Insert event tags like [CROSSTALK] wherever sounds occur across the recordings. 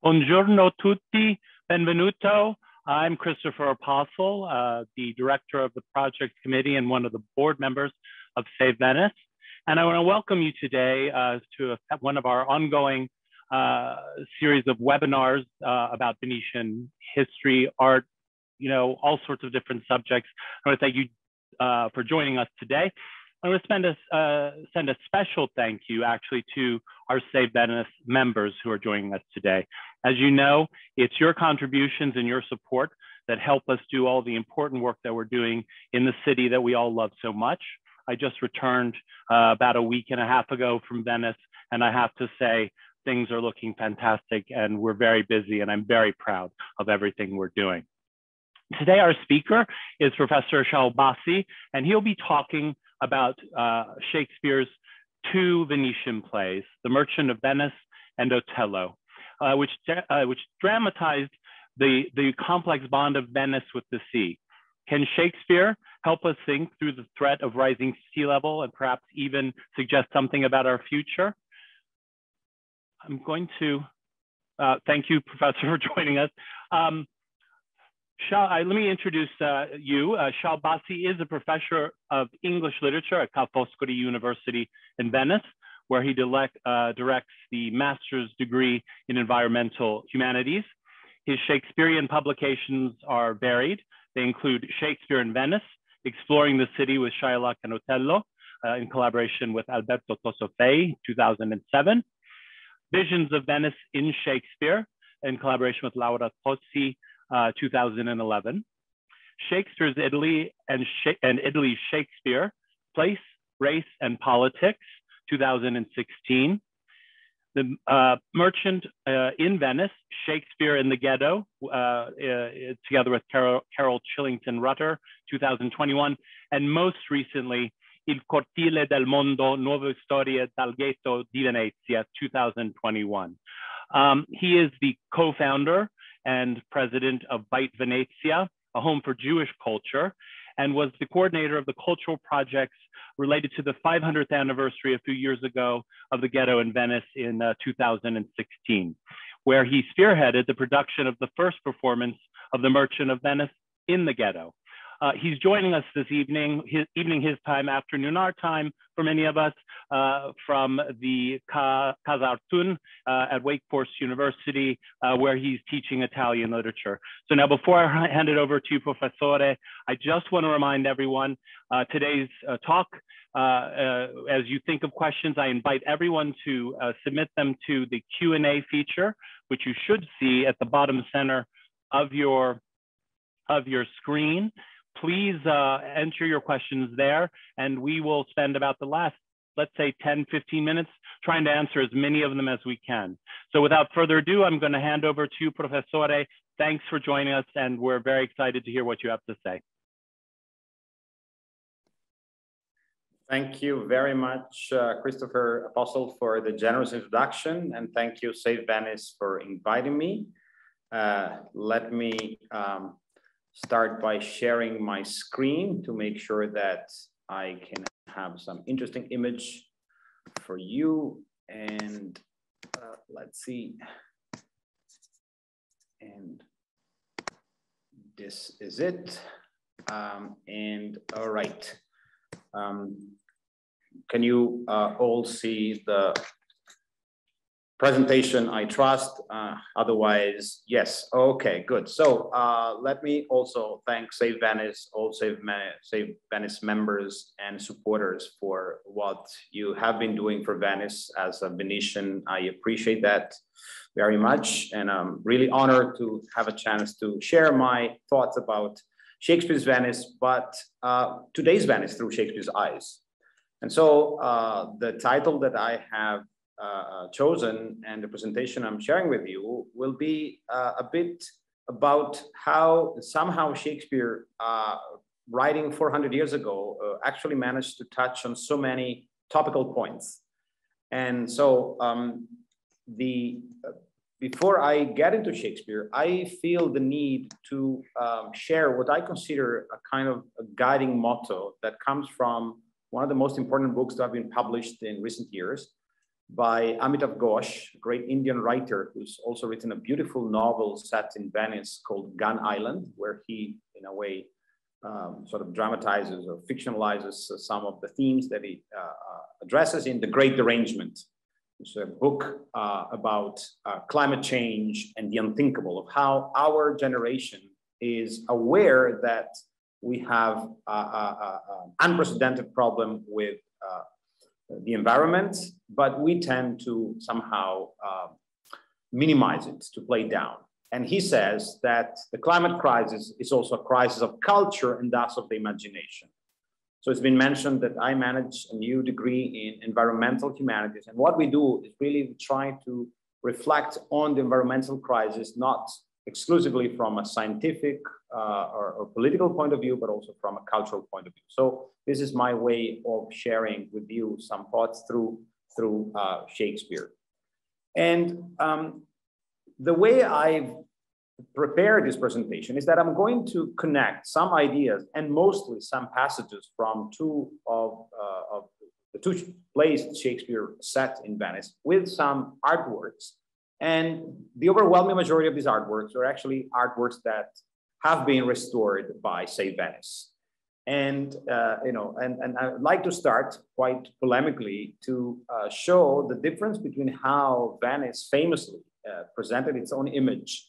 Buongiorno tutti, benvenuto. I'm Christopher Apostle, uh, the director of the project committee and one of the board members of Save Venice. And I want to welcome you today uh, to a, one of our ongoing uh, series of webinars uh, about Venetian history, art, you know, all sorts of different subjects. I want to thank you uh, for joining us today. I want to spend a, uh, send a special thank you actually to our Save Venice members who are joining us today. As you know, it's your contributions and your support that help us do all the important work that we're doing in the city that we all love so much. I just returned uh, about a week and a half ago from Venice, and I have to say, things are looking fantastic and we're very busy, and I'm very proud of everything we're doing. Today, our speaker is Professor Shaul Bassi, and he'll be talking about uh, Shakespeare's two Venetian plays, The Merchant of Venice and Othello, uh, which, uh, which dramatized the, the complex bond of Venice with the sea. Can Shakespeare help us think through the threat of rising sea level and perhaps even suggest something about our future? I'm going to uh, thank you, Professor, [LAUGHS] for joining us. Um, Let me introduce uh, you. Uh, Bassi is a professor of English literature at Ca' Foscari University in Venice, where he uh, directs the master's degree in environmental humanities. His Shakespearean publications are varied. They include Shakespeare in Venice, Exploring the City with Shylock and Othello, uh, in collaboration with Alberto Toso Fei, 2007. Visions of Venice in Shakespeare, in collaboration with Laura Tosi, uh, 2011. Shakespeare's Italy and, and Italy's Shakespeare, Place, Race, and Politics, 2016. The uh, Merchant uh, in Venice, Shakespeare in the Ghetto, uh, uh together with Carol, Carol Chillington Rutter, 2021. And most recently, Il Cortile del Mondo, Nuove Storie dal Ghetto di Venezia, 2021. Um, he is the co-founder and president of Beit Venezia, a home for Jewish culture, and was the coordinator of the cultural projects related to the 500th anniversary a few years ago of the ghetto in Venice in uh, 2016, where he spearheaded the production of the first performance of The Merchant of Venice in the ghetto. Uh, he's joining us this evening, his, evening his time, afternoon our time for many of us, uh, from the Casa Artom uh, at Wake Forest University, uh, where he's teaching Italian literature. So now before I hand it over to you, Professore, I just want to remind everyone uh, today's uh, talk, as you think of questions, I invite everyone to submit them to the Q&A feature, which you should see at the bottom center of your of your screen please uh, enter your questions there and we will spend about the last, let's say 10, 15 minutes trying to answer as many of them as we can. So without further ado, I'm gonna hand over to Professore. Thanks for joining us and we're very excited to hear what you have to say. Thank you very much, uh, Christopher Apostle, for the generous introduction, and thank you, Save Venice, for inviting me. Uh, let me um, start by sharing my screen to make sure that I can have some interesting image for you. And uh, let's see. And this is it. Um, and all right. Um, can you uh, all see the presentation, I trust. Uh, otherwise, yes. Okay, good. So uh, let me also thank Save Venice, all Save, Save Venice members and supporters for what you have been doing for Venice as a Venetian. I appreciate that very much. And I'm really honored to have a chance to share my thoughts about Shakespeare's Venice, but uh, today's Venice through Shakespeare's eyes. And so uh, the title that I have uh, chosen and the presentation I'm sharing with you will be uh, a bit about how somehow Shakespeare, uh, writing 400 years ago, uh, actually managed to touch on so many topical points. And so um, the before I get into Shakespeare, I feel the need to um, share what I consider a kind of a guiding motto that comes from one of the most important books that have been published in recent years, by Amitav Ghosh, a great Indian writer who's also written a beautiful novel set in Venice called Gun Island, where he, in a way, um, sort of dramatizes or fictionalizes uh, some of the themes that he uh, uh, addresses in The Great Derangement. It's a book uh, about uh, climate change and the unthinkable of how our generation is aware that we have an unprecedented problem with uh, the environment, but we tend to somehow uh, minimize it, to play down. And he says that the climate crisis is also a crisis of culture and thus of the imagination. So it's been mentioned that I manage a new degree in environmental humanities. And what we do is really try to reflect on the environmental crisis, not exclusively from a scientific uh, or, or, political point of view, but also from a cultural point of view. So this is my way of sharing with you some thoughts through, through uh, Shakespeare. And um, the way I've prepared this presentation is that I'm going to connect some ideas and mostly some passages from two of, uh, of the two plays Shakespeare set in Venice with some artworks. And the overwhelming majority of these artworks are actually artworks that have been restored by, Save Venice. And, uh, you know, and, and I'd like to start quite polemically to uh, show the difference between how Venice famously uh, presented its own image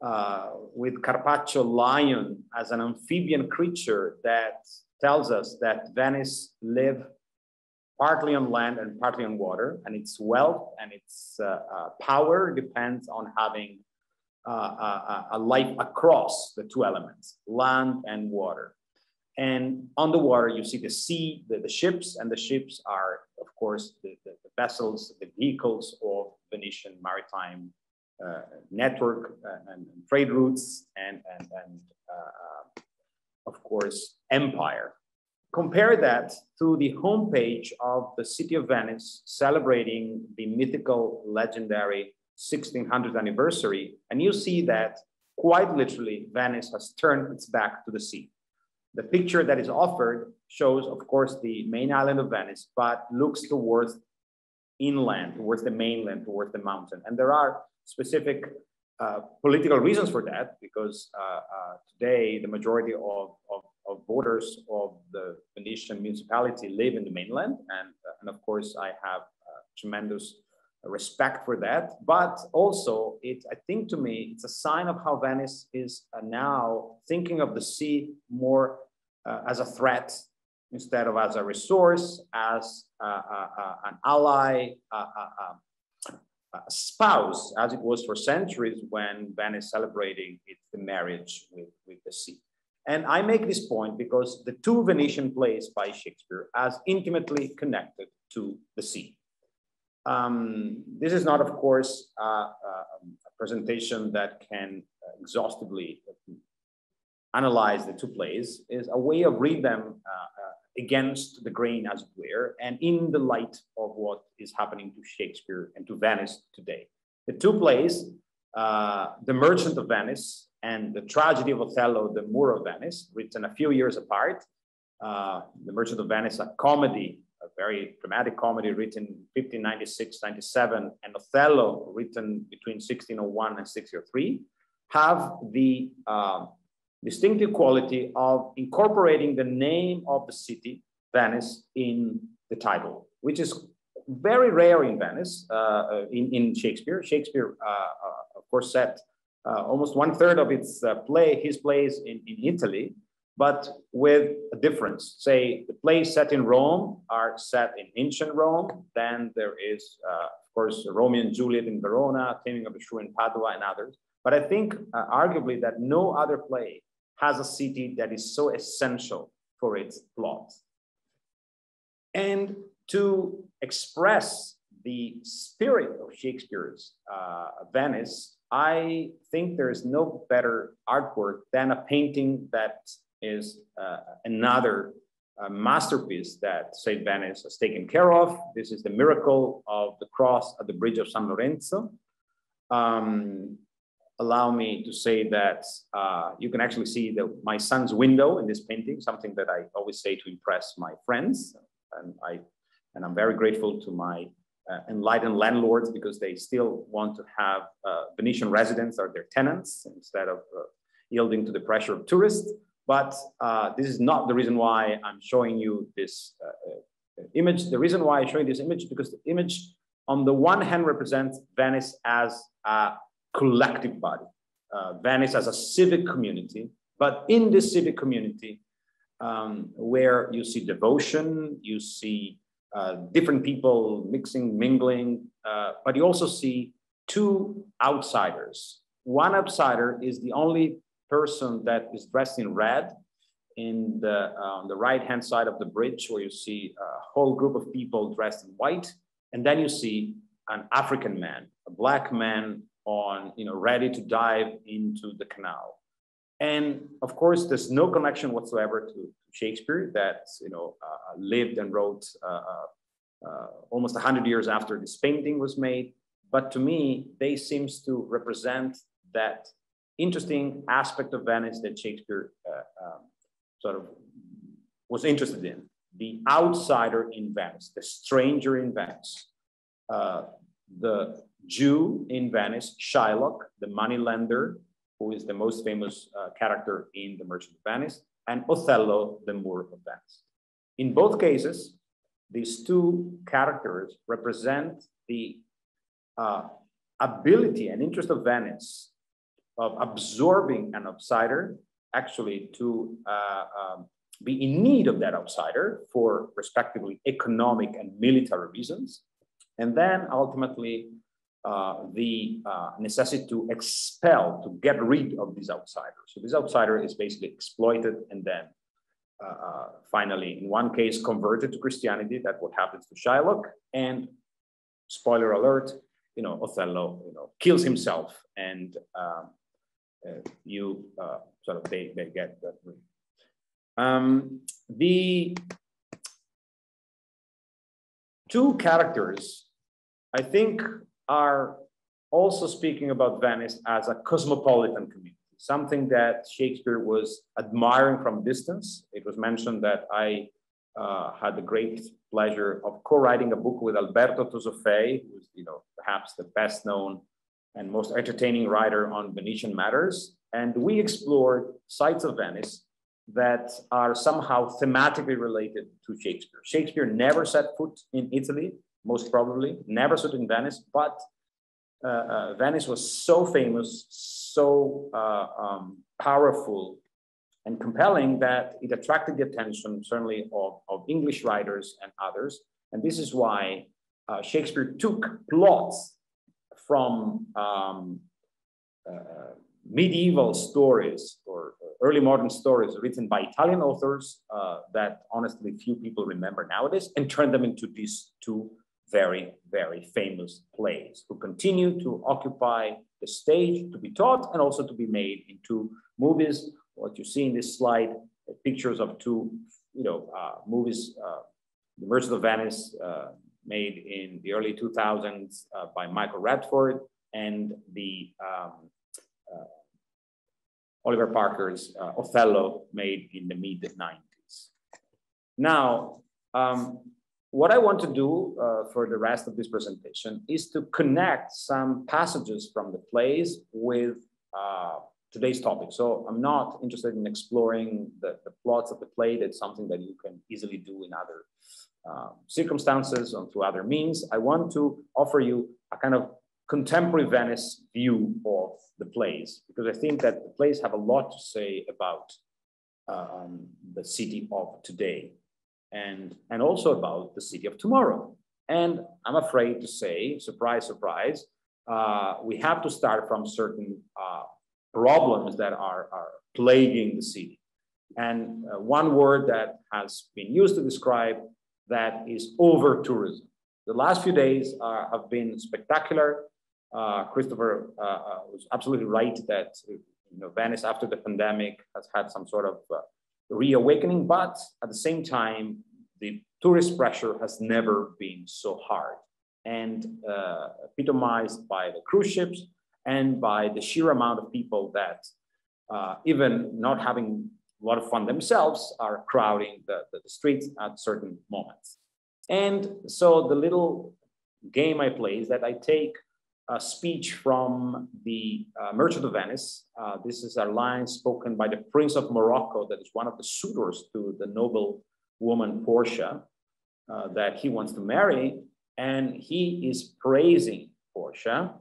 uh, with Carpaccio lion as an amphibian creature that tells us that Venice lived partly on land and partly on water, and its wealth and its uh, uh, power depends on having uh, a, a life across the two elements, land and water. And on the water, you see the sea, the, the ships, and the ships are, of course, the, the, the vessels, the vehicles of Venetian maritime uh, network uh, and, and, trade routes, and, and, and uh, of course, empire. Compare that to the homepage of the city of Venice celebrating the mythical, legendary 1600th anniversary, and you see that quite literally Venice has turned its back to the sea. The picture that is offered shows, of course, the main island of Venice, but looks towards inland, towards the mainland, towards the mountain. And there are specific uh, political reasons for that, because uh, uh, today the majority of, of, of, voters of the Venetian municipality live in the mainland. And, uh, and of course, I have uh, tremendous respect for that. But also, it I think to me, it's a sign of how Venice is uh, now thinking of the sea more uh, as a threat instead of as a resource, as uh, uh, an ally, uh, a spouse, as it was for centuries when Venice celebrating its marriage with, with the sea. And I make this point because the two Venetian plays by Shakespeare as intimately connected to the sea. Um, this is not, of course, uh, uh, a presentation that can exhaustively analyze the two plays. is a way of read them uh, uh, against the grain, as it were, and in the light of what is happening to Shakespeare and to Venice today. The two plays, uh, The Merchant of Venice and The Tragedy of Othello, The Moor of Venice, written a few years apart. Uh, the Merchant of Venice, a comedy a very dramatic comedy written 1596, 97, and Othello written between 1601 and 1603, have the uh, distinctive quality of incorporating the name of the city, Venice, in the title, which is very rare in Venice, uh, uh in, in Shakespeare. Shakespeare, uh, uh, of course, set almost one third of its play, his plays in, in Italy, but with a difference. Say the plays set in Rome are set in ancient Rome. Then there is, uh, of course, Romeo and Juliet in Verona, Taming of the Shrew in Padua, and others. But I think uh, arguably that no other play has a city that is so essential for its plot. And to express the spirit of Shakespeare's uh, Venice, I think there is no better artwork than a painting that is uh, another uh, masterpiece that Save Venice has taken care of. This is the miracle of the cross at the bridge of San Lorenzo. Um, allow me to say that uh, you can actually see the, my son's window in this painting, something that I always say to impress my friends. And, I, and I'm very grateful to my uh, enlightened landlords because they still want to have uh, Venetian residents or their tenants instead of uh, yielding to the pressure of tourists. But uh, this is not the reason why I'm showing you this uh, image. The reason why I'm showing this image because the image on the one hand represents Venice as a collective body, Venice as a civic community, but in this civic community, um, where you see devotion, you see uh, different people mixing, mingling, uh, but you also see two outsiders. One outsider is the only person that is dressed in red in the, on the right hand side of the bridge, where you see a whole group of people dressed in white. And then you see an African man, a black man on, you know, ready to dive into the canal. And of course, there's no connection whatsoever to Shakespeare that you know uh, lived and wrote uh, uh, uh almost 100 years after this painting was made. But to me, they seems to represent that interesting aspect of Venice that Shakespeare uh, um, sort of was interested in. The outsider in Venice, the stranger in Venice, uh, the Jew in Venice, Shylock, the moneylender, who is the most famous uh, character in The Merchant of Venice, and Othello, the Moor of Venice. In both cases, these two characters represent the uh, ability and interest of Venice of absorbing an outsider, actually to uh, um, be in need of that outsider for respectively economic and military reasons, and then ultimately uh, the uh, necessity to expel, to get rid of these outsiders. So this outsider is basically exploited and then uh, uh, finally, in one case, converted to Christianity. That's what happens to Shylock. And spoiler alert, you know, Othello, you know, kills himself, and um, uh, you sort of they they get that. Um, the two characters, I think, are also speaking about Venice as a cosmopolitan community, something that Shakespeare was admiring from distance. It was mentioned that I uh, had the great pleasure of co-writing a book with Alberto Toso Fei, who's you know perhaps the best known and most entertaining writer on Venetian matters. And we explored sites of Venice that are somehow thematically related to Shakespeare. Shakespeare never set foot in Italy most probably, never stood in Venice, but uh, uh, Venice was so famous, so uh, um, powerful and compelling that it attracted the attention certainly of, of English writers and others. And this is why uh, Shakespeare took plots from um, uh, medieval stories or early modern stories written by Italian authors uh, that honestly few people remember nowadays and turned them into these two very, very famous plays who continue to occupy the stage to be taught and also to be made into movies. What you see in this slide, pictures of two, you know, uh, movies, uh, The Merchant of Venice, uh, made in the early 2000s uh, by Michael Radford, and the um, uh, Oliver Parker's uh, Othello, made in the mid 90s. Now, um, what I want to do uh, for the rest of this presentation is to connect some passages from the plays with uh, today's topic. So I'm not interested in exploring the, the, plots of the play. That's something that you can easily do in other uh, circumstances or through other means. I want to offer you a kind of contemporary Venice view of the plays, because I think that the plays have a lot to say about um, the city of today and, and also about the city of tomorrow. And I'm afraid to say, surprise, surprise, uh, we have to start from certain uh, problems that are, are plaguing the city. And uh, one word that has been used to describe that is over tourism. The last few days uh, have been spectacular. Uh, Christopher uh, was absolutely right that you know, Venice after the pandemic has had some sort of reawakening, but at the same time, the tourist pressure has never been so hard and uh, epitomized by the cruise ships and by the sheer amount of people that uh, even not having a lot of fun themselves are crowding the, the, the streets at certain moments. And so the little game I play is that I take a speech from the uh, Merchant of Venice. Uh, this is a line spoken by the Prince of Morocco, that is one of the suitors to the noble woman Portia uh, that he wants to marry. And he is praising Portia.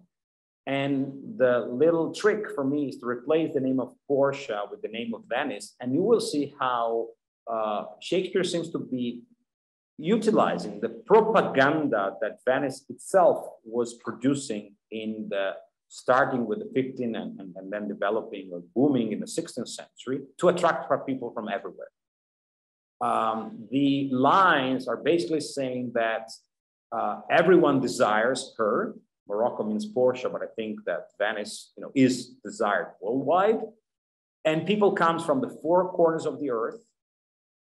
And the little trick for me is to replace the name of Portia with the name of Venice. And you will see how uh, Shakespeare seems to be utilizing the propaganda that Venice itself was producing in the starting with the 15th and, and, and, then developing or booming in the 16th century to attract people from everywhere. Um, the lines are basically saying that uh, everyone desires her. Morocco means Portia, but I think that Venice, you know, is desired worldwide. And people comes from the four corners of the earth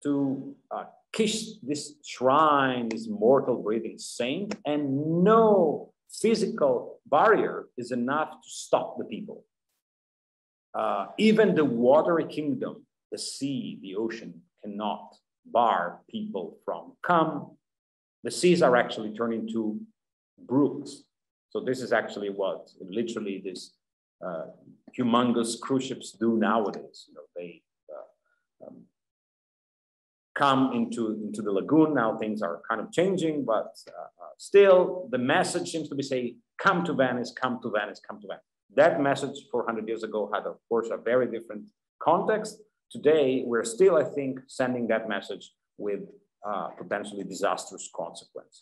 to uh, kiss this shrine, this mortal breathing saint, and no physical barrier is enough to stop the people. Uh, even the watery kingdom, the sea, the ocean, cannot bar people from come. The seas are actually turning to brooks. So this is actually what literally these uh, humongous cruise ships do nowadays. You know, they uh, um, come into, into the lagoon. Now things are kind of changing, but uh, uh, still the message seems to be saying, come to Venice, come to Venice, come to Venice. That message 400 years ago had, of course, a very different context. Today, we're still, I think, sending that message with uh, potentially disastrous consequences.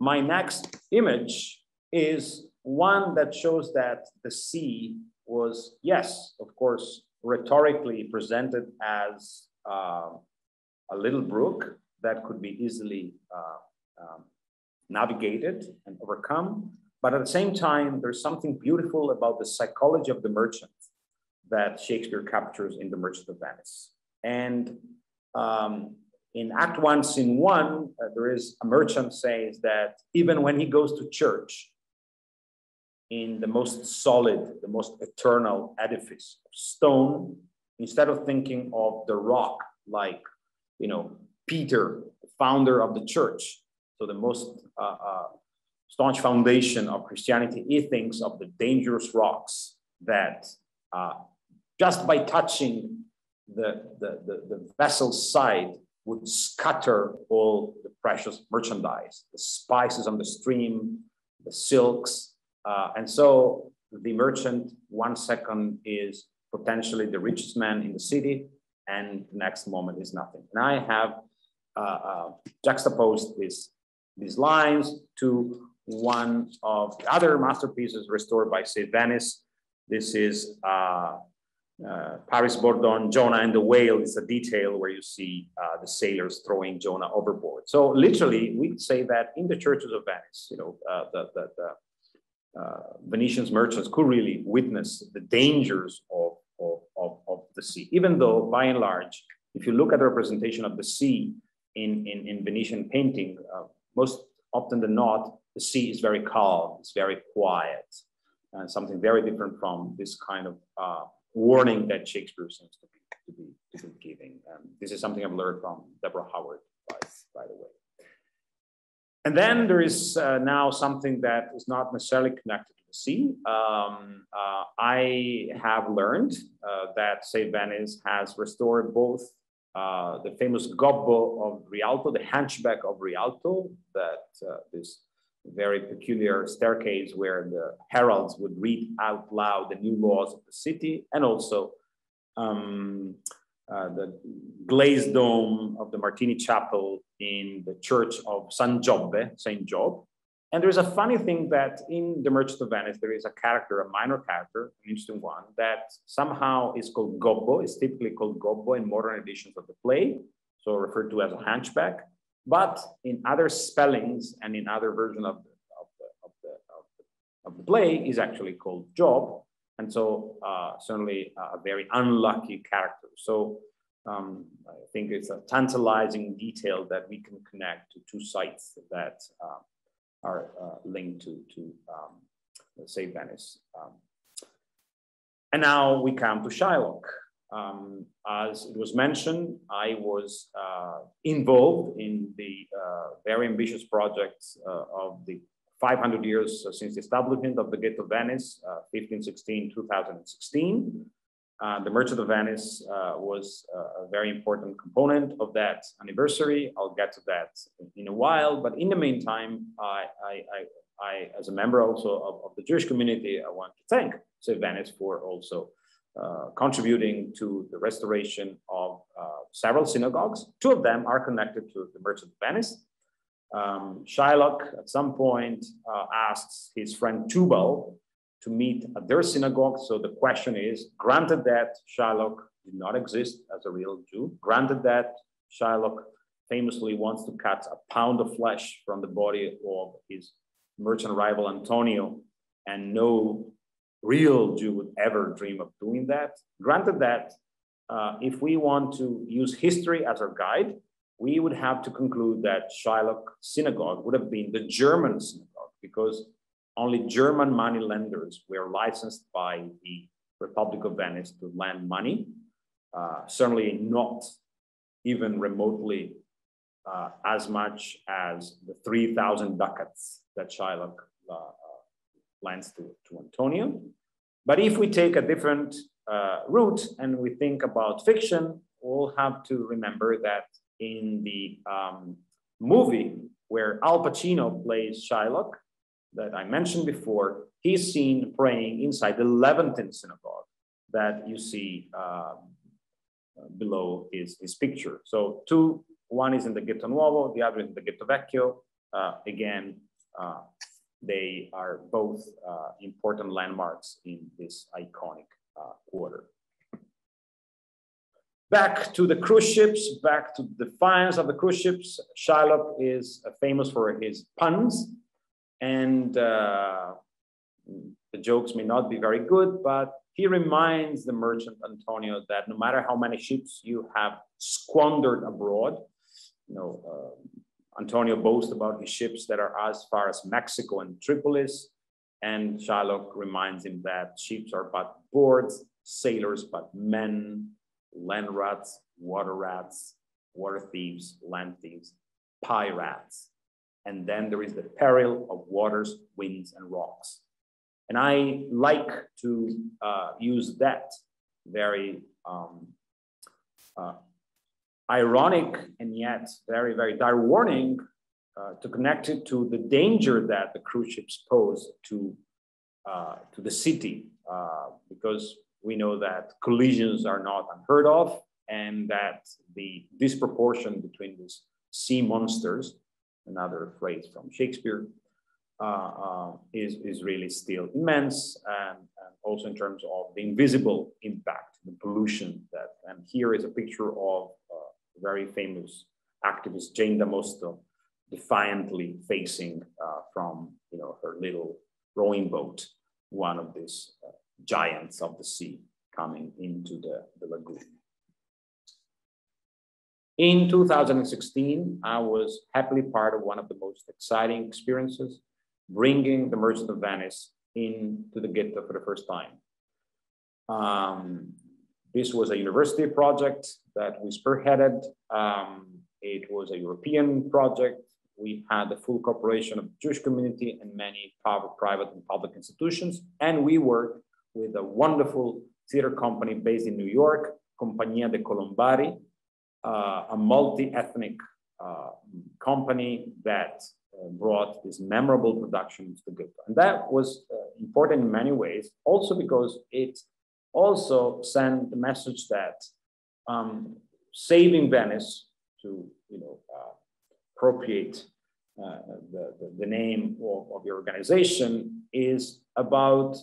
My next image is one that shows that the sea was, yes, of course, rhetorically presented as uh, a little brook that could be easily uh, um, navigated and overcome. But at the same time, there's something beautiful about the psychology of the merchant that Shakespeare captures in The Merchant of Venice. And um, in Act One, Scene One, uh, there is a merchant says that even when he goes to church, in the most solid, the most eternal edifice of stone, instead of thinking of the rock like, you know, Peter, the founder of the church, so the most uh, uh, staunch foundation of Christianity, he thinks of the dangerous rocks that uh, just by touching the, the, the, the vessel's side would scatter all the precious merchandise, the spices on the stream, the silks, uh, and so the merchant, one second is potentially the richest man in the city, and the next moment is nothing. And I have uh, uh, juxtaposed this, these lines to one of the other masterpieces restored by Save Venice. This is uh, uh, Paris Bordone, Jonah and the whale is a detail where you see uh, the sailors throwing Jonah overboard. So literally, we say that in the churches of Venice, you know, the, the, the Venetians merchants could really witness the dangers of, of, of, of, the sea, even though by and large, if you look at the representation of the sea in, in, in Venetian painting, uh, most often than not, the sea is very calm, it's very quiet, and something very different from this kind of uh, warning that Shakespeare seems to be, to be, to be giving. Um, this is something I've learned from Deborah Howard, by, by the way. And then there is uh, now something that is not necessarily connected to the sea. Um, uh, I have learned uh, that Save Venice has restored both uh, the famous gobbo of Rialto, the hunchback of Rialto, that uh, this very peculiar staircase where the heralds would read out loud the new laws of the city, and also um, uh, the glazed dome of the Martini Chapel in the church of San Giobbe, Saint Job. And there's a funny thing that in The Merchant of Venice, there is a character, a minor character, an interesting one, that somehow is called Gobbo, is typically called Gobbo in modern editions of the play, so referred to as a hunchback. But in other spellings and in other versions of the, of of of of the play, is actually called Job. And so uh, certainly a very unlucky character. So um, I think it's a tantalizing detail that we can connect to two sites that uh, are uh, linked to, to um, Save Venice. Um, and now we come to Shylock. Um, as it was mentioned, I was uh, involved in the uh, very ambitious project uh, of the 500 years since the establishment of the Ghetto of Venice, 1516, uh, 2016. Uh, the Merchant of Venice uh, was a very important component of that anniversary. I'll get to that in a while, but in the meantime, I, I, I, I as a member also of, of, the Jewish community, I want to thank Save Venice for also uh, contributing to the restoration of uh, several synagogues. Two of them are connected to the Merchant of Venice. Um, Shylock at some point uh, asks his friend Tubal to meet at their synagogue. So the question is, granted that Shylock did not exist as a real Jew, granted that Shylock famously wants to cut a pound of flesh from the body of his merchant rival Antonio, and no real Jew would ever dream of doing that. Granted that, uh, if we want to use history as our guide, we would have to conclude that Shylock Synagogue would have been the German synagogue because only German money lenders were licensed by the Republic of Venice to lend money. Uh, certainly not even remotely uh, as much as the 3,000 ducats that Shylock uh, lends to, to Antonio. But if we take a different uh, route and we think about fiction, we'll have to remember that in the um, movie where Al Pacino plays Shylock, that I mentioned before, he's seen praying inside the Levantine synagogue that you see uh, below his, his picture. So two, one is in the Ghetto Nuovo, the other in the Ghetto Vecchio. Uh, again, uh, they are both uh, important landmarks in this iconic uh, quarter. Back to the cruise ships, back to the defiance of the cruise ships. Shylock is famous for his puns and uh, the jokes may not be very good, but he reminds the merchant Antonio that no matter how many ships you have squandered abroad, you know, uh, Antonio boasts about his ships that are as far as Mexico and Tripolis, and Shylock reminds him that ships are but boards, sailors but men, land rats, water rats, water thieves, land thieves, pirates. And then there is the peril of waters, winds, and rocks. And I like to uh, use that very um, uh, ironic and yet very, very dire warning uh, to connect it to the danger that the cruise ships pose to, uh, to the city, uh, because we know that collisions are not unheard of and that the disproportion between these sea monsters another phrase from Shakespeare, uh, uh, is, is really still immense and, and, also in terms of the invisible impact, the pollution that, and here is a picture of uh, very famous activist Jane da Mosto defiantly facing uh, from you know, her little rowing boat, one of these giants of the sea coming into the, the lagoon. In 2016, I was happily part of one of the most exciting experiences, bringing the Merchant of Venice into the ghetto for the first time. Um, this was a university project that we spearheaded. Um, it was a European project. We had the full cooperation of the Jewish community and many private and public institutions. And we worked with a wonderful theater company based in New York, Compagnia de Colombari, a multi-ethnic uh, company that uh, brought this memorable production to the ghetto. And that was important in many ways, also because it also sent the message that um, saving Venice to you know uh, appropriate uh, the, the, the, name of, of the organization is about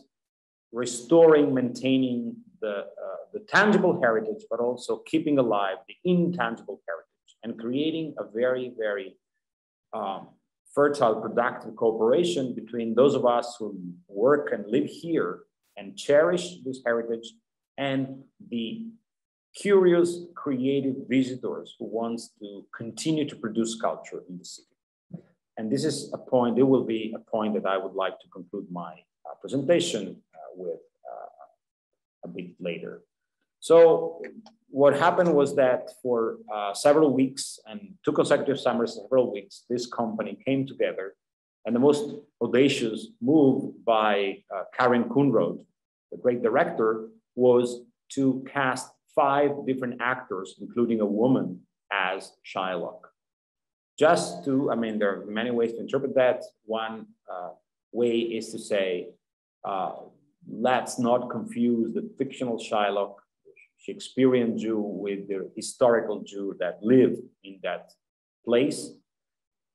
restoring, maintaining the, uh, the tangible heritage, but also keeping alive the intangible heritage and creating a very, very um, fertile, productive cooperation between those of us who work and live here and cherish this heritage and the curious, creative visitors who wants to continue to produce culture in the city. And this is a point, it will be a point that I would like to conclude my uh, presentation uh, with a bit later. So what happened was that for uh, several weeks and two consecutive summers, several weeks, this company came together. And the most audacious move by uh, Karin Coonrod, the great director, was to cast five different actors, including a woman, as Shylock. Just to, I mean, there are many ways to interpret that. One uh, way is to say, uh, let's not confuse the fictional Shylock Shakespearean Jew with the historical Jew that lived in that place.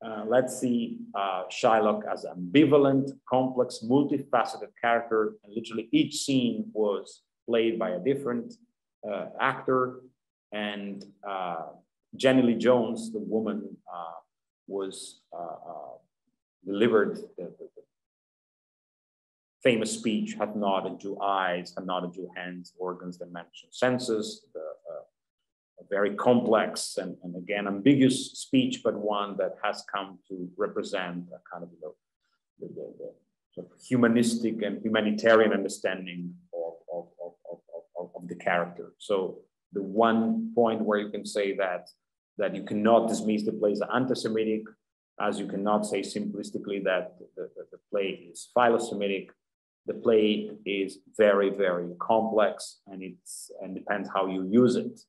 Uh, let's see uh, Shylock as ambivalent, complex, multifaceted character, and literally each scene was played by a different uh, actor. And uh, Jenni Lea-Jones, the woman, uh, was uh, delivered the, the, famous speech, had not a Jew eyes, had not a Jew hands, organs, dimensions, senses, the, uh, a very complex and, and again ambiguous speech, but one that has come to represent a kind of the, the, the sort of humanistic and humanitarian understanding of, of, of, of, of the character. So the one point where you can say that that you cannot dismiss the play as anti-Semitic, as you cannot say simplistically that the, the, the play is philo-Semitic, the play is very, very complex and it's and depends how you use it.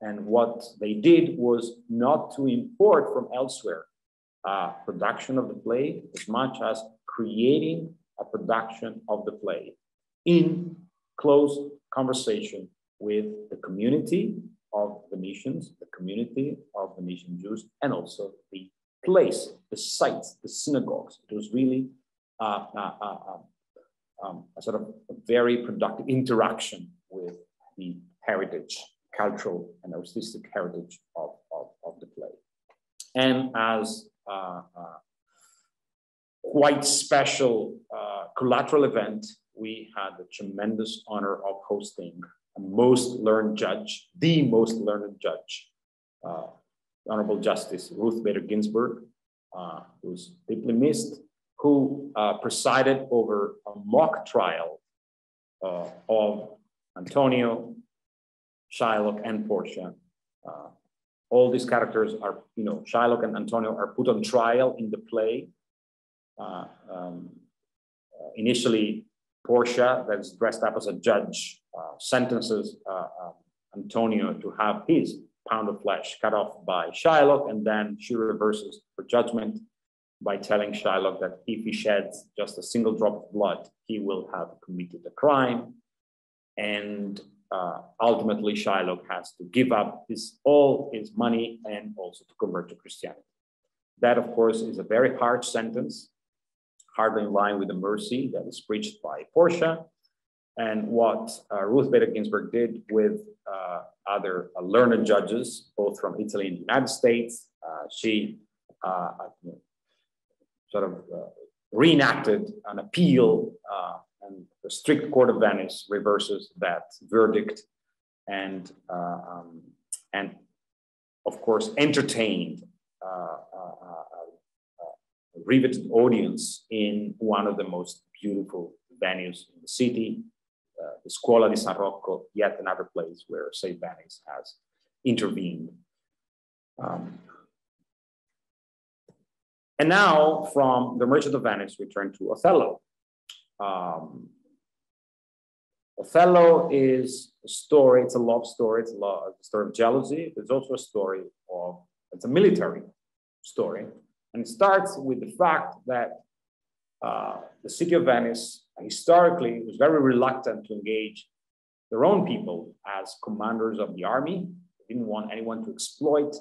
And what they did was not to import from elsewhere uh, production of the play as much as creating a production of the play in close conversation with the community of Venetians, the community of Venetian Jews, and also the place, the sites, the synagogues. It was really uh, uh, uh, um, a sort of a very productive interaction with the heritage, cultural and artistic heritage of, of, of the play. And as uh, uh, quite special uh, collateral event, we had the tremendous honor of hosting a most learned judge, the most learned judge, uh, Honorable Justice Ruth Bader Ginsburg, uh, who's deeply missed, who uh, presided over a mock trial uh, of Antonio, Shylock, and Portia. Uh, all these characters are, you know, Shylock and Antonio are put on trial in the play. Uh, um, uh, initially, Portia, that's dressed up as a judge, uh, sentences Antonio to have his pound of flesh cut off by Shylock, and then she reverses her judgment by telling Shylock that if he sheds just a single drop of blood, he will have committed a crime. And uh, ultimately, Shylock has to give up his, all his money and also to convert to Christianity. That, of course, is a very harsh sentence, hardly in line with the mercy that is preached by Portia. And what uh, Ruth Bader Ginsburg did with uh, other uh, learned judges, both from Italy and the United States, uh, she uh, sort of uh, reenacted an appeal, uh, and the strict court of Venice reverses that verdict, and uh, um, and of course entertained uh, uh, uh, a riveted audience in one of the most beautiful venues in the city, the Scuola di San Rocco, yet another place where Save Venice has intervened. Um, and now from The Merchant of Venice, we turn to Othello. Um, Othello is a story, it's a love story, it's a, love, a story of jealousy. It's also a story of, it's a military story. And it starts with the fact that uh, the city of Venice historically was very reluctant to engage their own people as commanders of the army. They didn't want anyone to exploit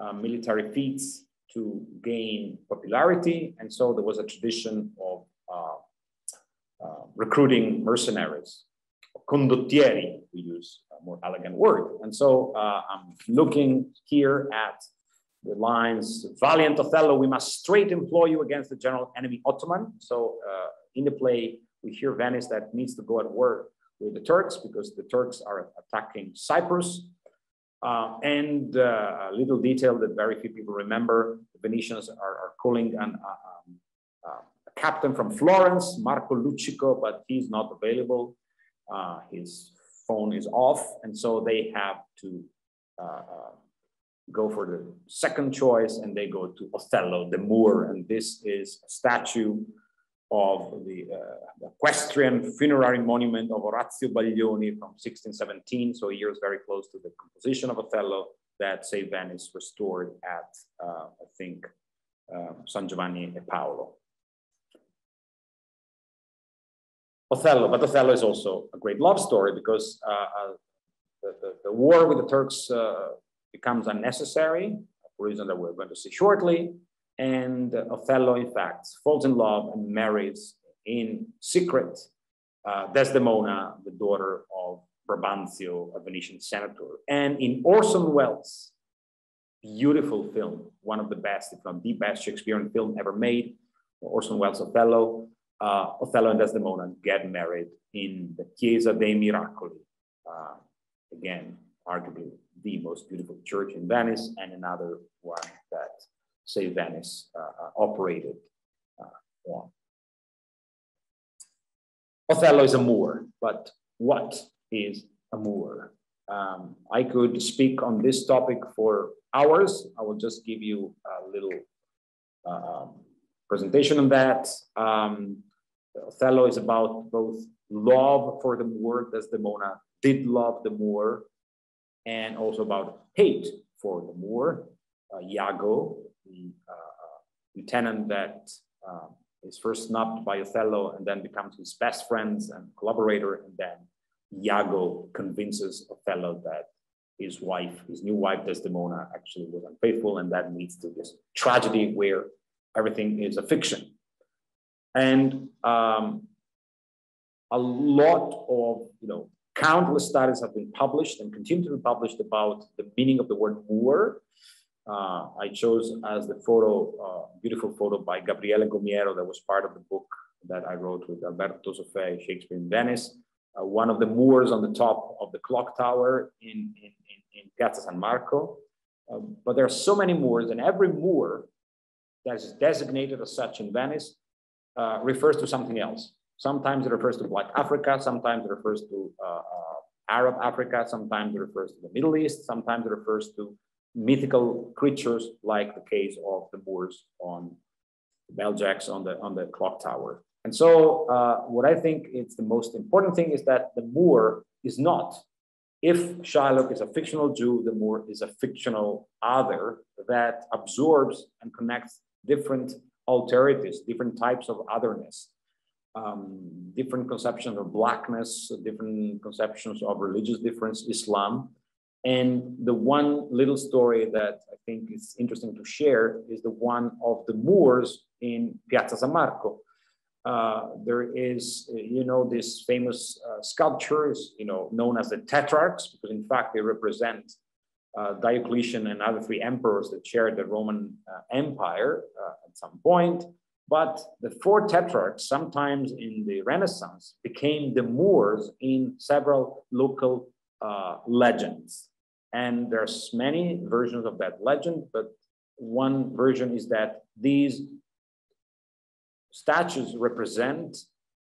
uh, military feats to gain popularity. And so there was a tradition of uh, uh, recruiting mercenaries, condottieri, we use a more elegant word. And so uh, I'm looking here at the lines, valiant Othello, we must straight employ you against the general enemy Ottoman. So uh, in the play, we hear Venice that needs to go at war with the Turks because the Turks are attacking Cyprus. Uh, and a little detail that very few people remember, the Venetians are, are calling an, uh, um, uh, a captain from Florence, Marco Luccico, but he's not available. Uh, he's phone is off, and so they have to go for the second choice, and they go to Othello, the Moor, and this is a statue of the, uh, equestrian funerary monument of Orazio Baglioni from 1617, so years very close to the composition of Othello that Save Venice restored at, uh, I think, uh, San Giovanni e Paolo. Othello, but Othello is also a great love story because uh, uh, the, the, the, war with the Turks uh, becomes unnecessary, for reason that we're going to see shortly. And Othello, in fact, falls in love and marries in secret uh, Desdemona, the daughter of Brabantio, a Venetian senator. And in Orson Welles' beautiful film, one of the best, if not the best Shakespearean film ever made, Orson Welles' Othello, uh, Othello and Desdemona get married in the Chiesa dei Miracoli. Uh, again, arguably the most beautiful church in Venice, and another one that, Save Venice uh, uh operated uh, on. Othello is a Moor, but what is a Moor? Um, I could speak on this topic for hours. I will just give you a little um, presentation on that. Um, Othello is about both love for the Moor, Desdemona did love the Moor, and also about hate for the Moor. Uh, Iago, the uh, uh, lieutenant that uh, is first snubbed by Othello and then becomes his best friend and collaborator, and then Iago convinces Othello that his wife, his new wife Desdemona, actually was unfaithful, and that leads to this tragedy where everything is a fiction. And um, a lot of, you know, countless studies have been published and continue to be published about the meaning of the word Moor. Uh, I chose as the photo, uh, beautiful photo by Gabriele Gomiero that was part of the book that I wrote with Alberto Toso Fei, Shakespeare in Venice. Uh, one of the Moors on the top of the clock tower in, in, in, in Piazza San Marco. Um, but there are so many Moors, and every Moor that is designated as such in Venice uh, refers to something else. Sometimes it refers to Black Africa, sometimes it refers to uh, uh, Arab Africa, sometimes it refers to the Middle East, sometimes it refers to mythical creatures like the case of the Moors on Beljacks on the, on the clock tower. And so uh, what I think is the most important thing is that the Moor is not, if Shylock is a fictional Jew, the Moor is a fictional other that absorbs and connects different alterities, different types of otherness, um, different conceptions of blackness, different conceptions of religious difference, Islam. And the one little story that I think is interesting to share is the one of the Moors in Piazza San Marco. Uh, there is, you know, this famous uh, sculptures, you know, known as the Tetrarchs, because in fact they represent uh, Diocletian and other three emperors that shared the Roman uh, Empire uh, at some point. But the four tetrarchs, sometimes in the Renaissance, became the Moors in several local uh, legends. And there's many versions of that legend, but one version is that these statues represent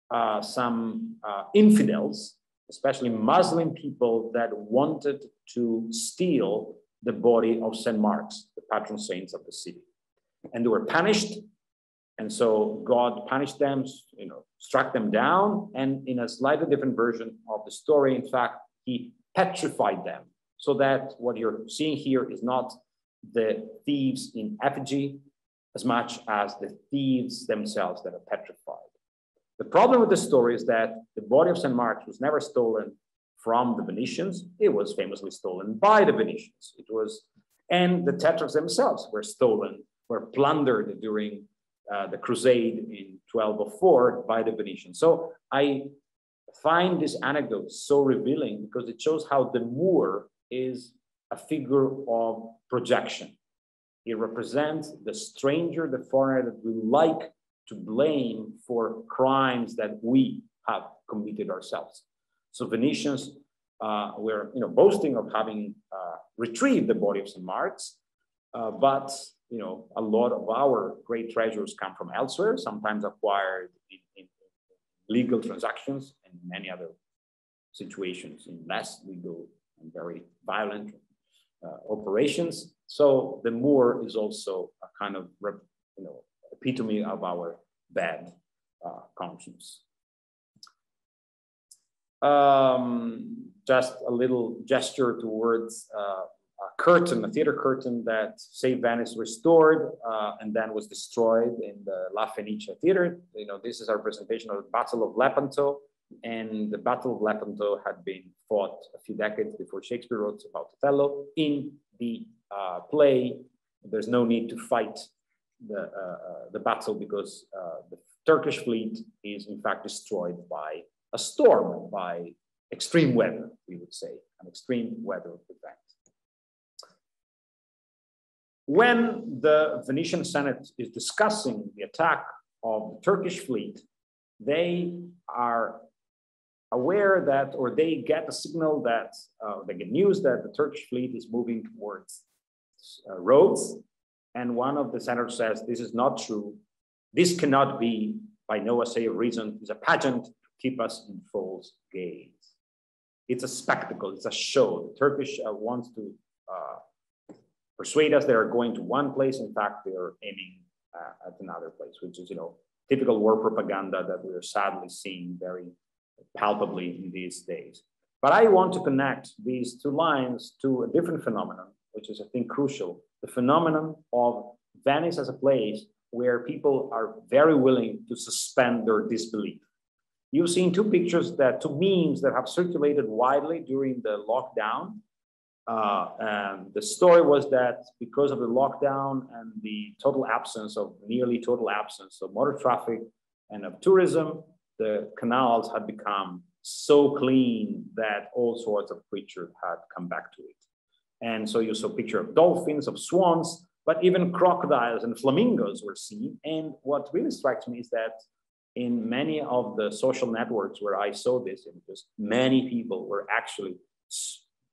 uh, some uh, infidels especially Muslim people that wanted to steal the body of St. Mark's, the patron saints of the city. And they were punished. And so God punished them, you know, struck them down. And in a slightly different version of the story, in fact, he petrified them. So that what you're seeing here is not the thieves in effigy as much as the thieves themselves that are petrified. The problem with the story is that the body of St. Mark was never stolen from the Venetians. It was famously stolen by the Venetians. It was, and the tetrarchs themselves were stolen, were plundered during uh, the crusade in 1204 by the Venetians. So I find this anecdote so revealing because it shows how the Moor is a figure of projection. He represents the stranger, the foreigner that we like to blame for crimes that we have committed ourselves. So Venetians uh, were, you know, boasting of having uh, retrieved the body of St. Mark's, uh, but you know, a lot of our great treasures come from elsewhere, sometimes acquired in, in legal transactions and many other situations, in less legal and very violent uh, operations. So the Moor is also a kind of you know epitome of our bad uh, conscience. Um, just a little gesture towards uh, a curtain, a theater curtain that Save Venice restored uh, and then was destroyed in the La Fenice Theater. You know, this is our presentation of the Battle of Lepanto. And the Battle of Lepanto had been fought a few decades before Shakespeare wrote about Othello. In the uh, play, there's no need to fight the, uh, uh the battle because uh, the Turkish fleet is in fact destroyed by a storm, by extreme weather, we would say, an extreme weather event. When the Venetian Senate is discussing the attack of the Turkish fleet, they are aware that, or they get a signal that, uh, they get news that the Turkish fleet is moving towards uh, Rhodes. And one of the senators says, this is not true. This cannot be, by no assay of reason, is a pageant to keep us in false gaze. It's a spectacle, it's a show. The Turkish uh, wants to uh, persuade us they are going to one place. In fact, they are aiming uh, at another place, which is, you know, typical war propaganda that we are sadly seeing very palpably in these days. But I want to connect these two lines to a different phenomenon, which is, I think, crucial the phenomenon of Venice as a place where people are very willing to suspend their disbelief. You've seen two pictures that, two memes that have circulated widely during the lockdown uh, and the story was that because of the lockdown and the total absence of nearly total absence of motor traffic and of tourism, the canals had become so clean that all sorts of creatures had come back to it. And so you saw picture of dolphins, of swans, but even crocodiles and flamingos were seen. And what really strikes me is that in many of the social networks where I saw this images, many people were actually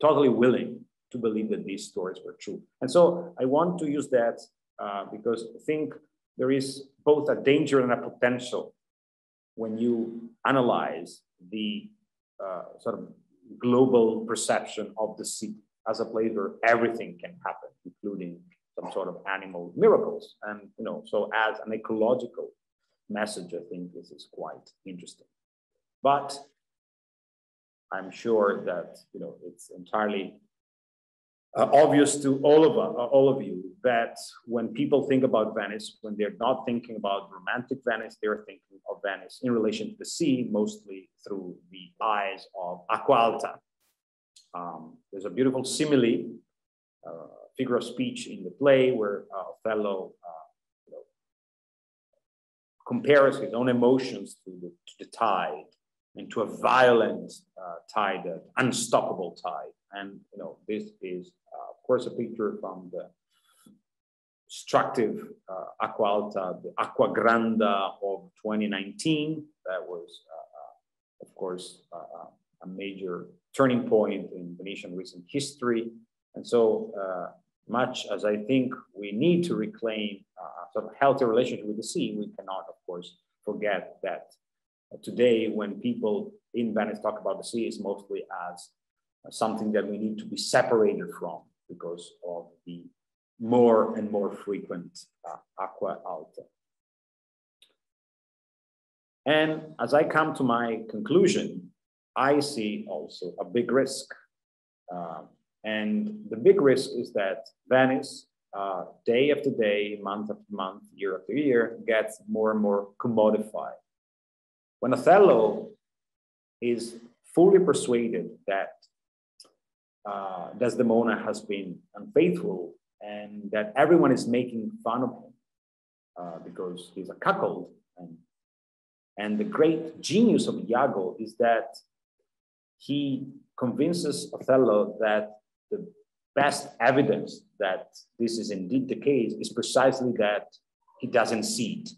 totally willing to believe that these stories were true. And so I want to use that uh, because I think there is both a danger and a potential when you analyze the uh, sort of global perception of the sea as a place where everything can happen, including some sort of animal miracles. And, you know, so as an ecological message, I think this is quite interesting. But I'm sure that you know it's entirely uh, obvious to all of uh, all of you, that when people think about Venice, when they're not thinking about romantic Venice, they're thinking of Venice in relation to the sea, mostly through the eyes of Acqua Alta. Um, there's a beautiful simile, uh, figure of speech in the play where uh, Othello uh, you know, compares his own emotions to the, to the tide into a violent uh, tide, an unstoppable tide. And you know, this is, uh, of course, a picture from the destructive uh, Acqua Alta, the Acqua Granda of 2019. That was, uh, uh, of course, uh, a major turning point in Venetian recent history. And so much as I think we need to reclaim a sort of healthy relationship with the sea, we cannot, of course, forget that today when people in Venice talk about the sea is mostly as something that we need to be separated from because of the more and more frequent uh, acqua alta. And as I come to my conclusion, I see also a big risk. Uh, and the big risk is that Venice, uh, day after day, month after month, year after year, gets more and more commodified. When Othello is fully persuaded that uh, Desdemona has been unfaithful and that everyone is making fun of him uh, because he's a cuckold. And, and the great genius of Iago is that he convinces Othello that the best evidence that this is indeed the case is precisely that he doesn't see it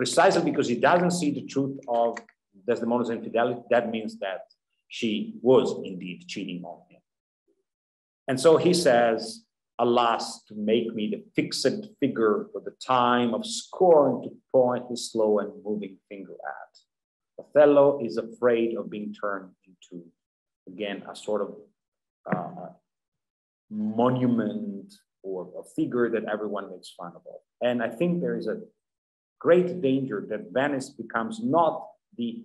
precisely because he doesn't see the truth of Desdemona's infidelity, that means that she was indeed cheating on him. And so he says, Alas, to make me the fixed figure for the time of scorn to point the slow and moving finger at. Othello is afraid of being turned into again, a sort of uh, monument or a figure that everyone makes fun of. And I think there is a great danger that Venice becomes not the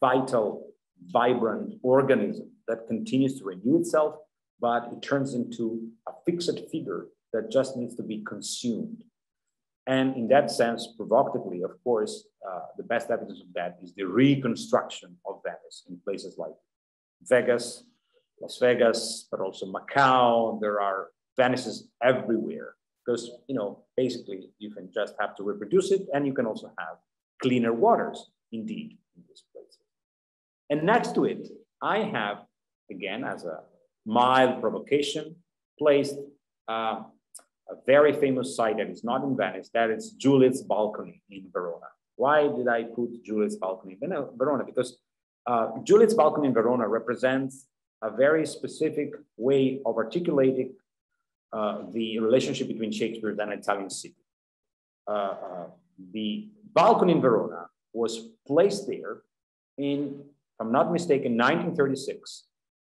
vital, vibrant organism that continues to renew itself, but it turns into a fixed figure that just needs to be consumed. And in that sense, provocatively, of course, uh, the best evidence of that is the reconstruction of Venice in places like Vegas, Las Vegas, but also Macau. There are Venices everywhere because, you know, basically you can just have to reproduce it and you can also have cleaner waters, indeed, in these places. And next to it, I have, again, as a mild provocation, placed uh, a very famous site that is not in Venice, that is Juliet's Balcony in Verona. Why did I put Juliet's Balcony in Verona? Because uh, Juliet's Balcony in Verona represents a very specific way of articulating uh, the relationship between Shakespeare and Italian city. Uh, uh, the balcony in Verona was placed there in, if I'm not mistaken, 1936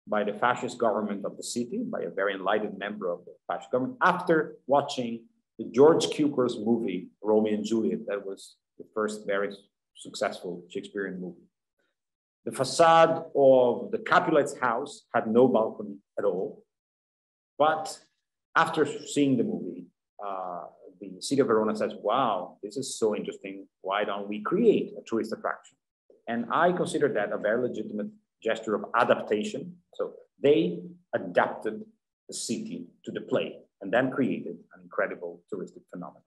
by the fascist government of the city, by a very enlightened member of the fascist government, after watching the George Cukor's movie, Romeo and Juliet, that was the first very successful Shakespearean movie. The facade of the Capulets house had no balcony at all. But after seeing the movie, uh, the city of Verona says, wow, this is so interesting. Why don't we create a tourist attraction? And I consider that a very legitimate gesture of adaptation. So they adapted the city to the play and then created an incredible touristic phenomenon.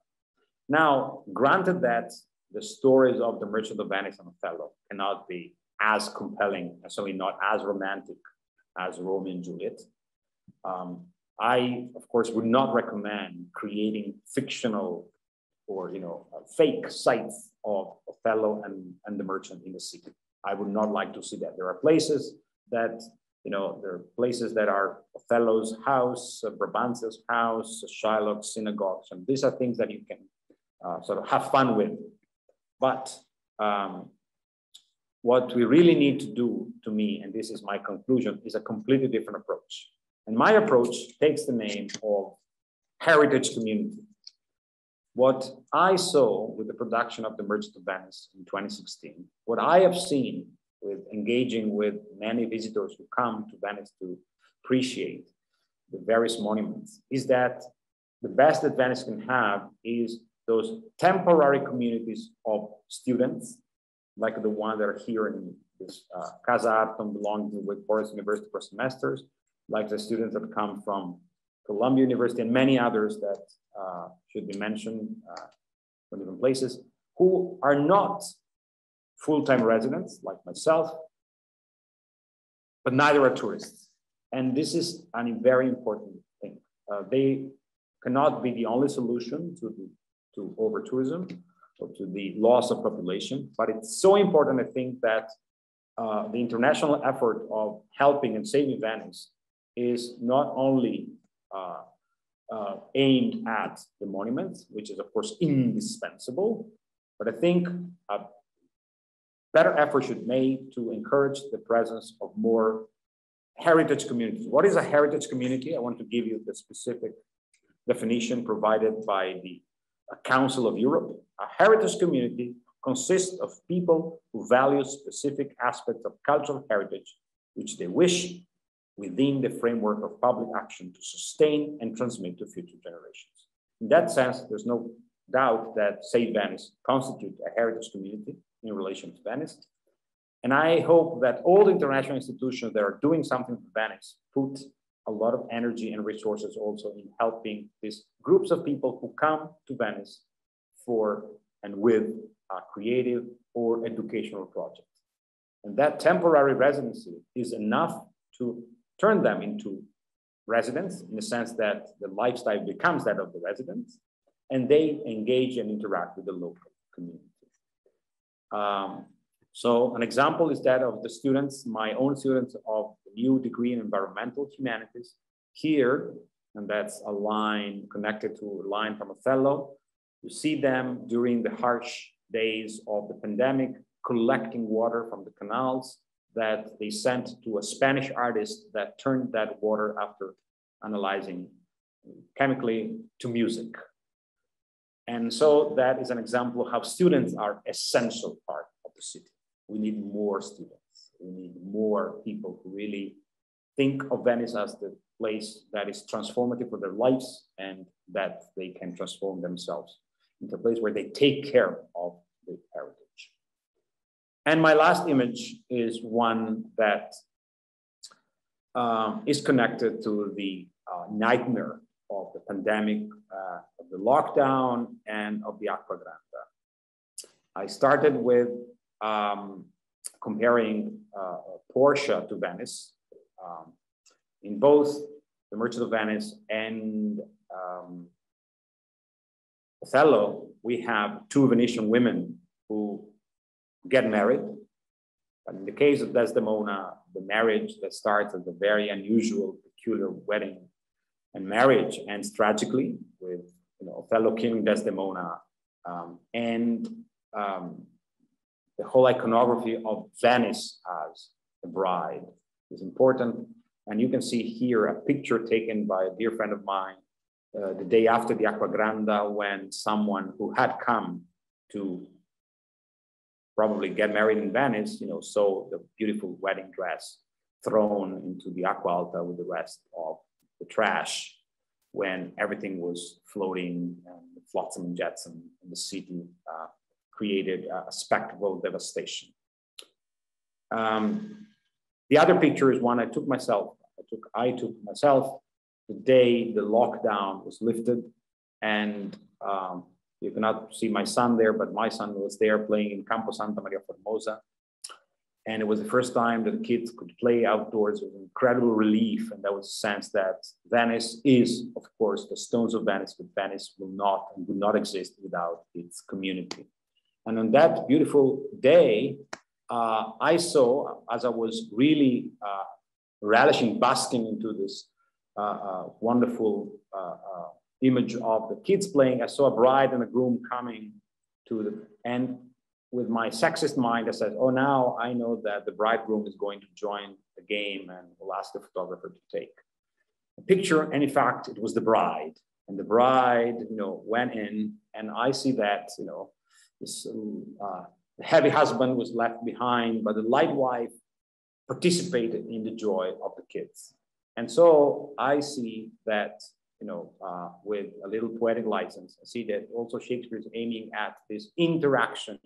Now, granted that the stories of the Merchant of Venice and Othello cannot be as compelling, and certainly not as romantic as Romeo and Juliet. Um, I, of course, would not recommend creating fictional or you know fake sites of Othello and, and the Merchant in the city. I would not like to see that. There are places that you know there are places that are Othello's house, uh, Brabantio's house, Shylock's synagogues, and these are things that you can uh, sort of have fun with. But um, what we really need to do to me, and this is my conclusion, is a completely different approach. And my approach takes the name of heritage community. What I saw with the production of The Merchant of Venice in 2016, what I have seen with engaging with many visitors who come to Venice to appreciate the various monuments, is that the best that Venice can have is those temporary communities of students like the one that are here in this uh, Casa Artom belonging Wake Forest University for semesters, like the students that come from Columbia University and many others that uh, should be mentioned uh, from different places, who are not full-time residents like myself, but neither are tourists. And this is a very important thing. Uh, they cannot be the only solution to, the, to over tourism, or to the loss of population. But it's so important, I think, that uh, the international effort of helping and saving Venice is not only uh, uh, aimed at the monuments, which is of course indispensable, but I think a better effort should be made to encourage the presence of more heritage communities. What is a heritage community? I want to give you the specific definition provided by the Council of Europe. A heritage community consists of people who value specific aspects of cultural heritage, which they wish within the framework of public action to sustain and transmit to future generations. In that sense, there's no doubt that Save Venice constitutes a heritage community in relation to Venice. And I hope that all the international institutions that are doing something for Venice put a lot of energy and resources also in helping these groups of people who come to Venice for and with a creative or educational project. And that temporary residency is enough to turn them into residents in the sense that the lifestyle becomes that of the residents and they engage and interact with the local community. Um, so an example is that of the students, my own students of the new degree in environmental humanities here, and that's a line connected to a line from Othello. You see them during the harsh days of the pandemic, collecting water from the canals, that they sent to a Spanish artist that turned that water after analyzing chemically to music. And so that is an example of how students are essential part of the city. We need more students. We need more people who really think of Venice as the place that is transformative for their lives and that they can transform themselves into a place where they take care of the heritage. And my last image is one that um, is connected to the uh, nightmare of the pandemic, uh, of the lockdown, and of the Acqua Granda. I started with um, comparing uh, Portia to Venice. Um, in both The Merchant of Venice and um, Othello, we have two Venetian women who get married. But in the case of Desdemona, the marriage that starts as a very unusual, peculiar wedding and marriage ends tragically with you know, Othello killing Desdemona um, and um, the whole iconography of Venice as the bride is important. And you can see here a picture taken by a dear friend of mine uh, the day after the Acqua Granda when someone who had come to probably get married in Venice, you know, saw the beautiful wedding dress thrown into the Acqua Alta with the rest of the trash when everything was floating and the flotsam and jetsam in the city uh, created a spectacle of devastation. Um, the other picture is one I took myself. I took, I took myself the day the lockdown was lifted and um, you cannot see my son there, but my son was there playing in Campo Santa Maria Formosa. And it was the first time that kids could play outdoors with incredible relief. And there was a sense that Venice is, of course, the stones of Venice, but Venice will not and would not exist without its community. And on that beautiful day, uh, I saw, as I was really uh, relishing, basking into this uh, uh wonderful uh, uh, image of the kids playing. I saw a bride and a groom coming to the end. with my sexist mind, I said, "Oh, now I know that the bridegroom is going to join the game and will ask the photographer to take a picture." And in fact, it was the bride, and the bride, you know, went in, and I see that, you know, this uh, heavy husband was left behind, but the light wife participated in the joy of the kids. And so I see that you know, uh, with a little poetic license. I see that also Shakespeare is aiming at this interaction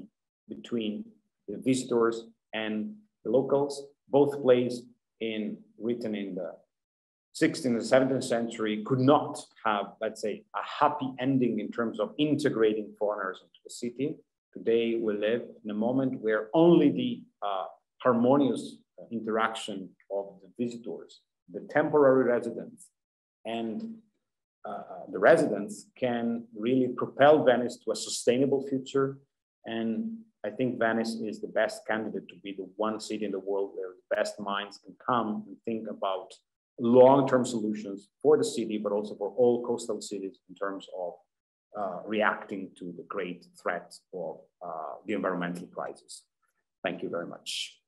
between the visitors and the locals. Both plays in written in the 16th and 17th century could not have, let's say, a happy ending in terms of integrating foreigners into the city. Today, we live in a moment where only the uh, harmonious interaction of the visitors, the temporary residents, and uh, uh, the residents can really propel Venice to a sustainable future. And I think Venice is the best candidate to be the one city in the world where the best minds can come and think about long-term solutions for the city, but also for all coastal cities in terms of uh, reacting to the great threat of uh, the environmental crisis. Thank you very much.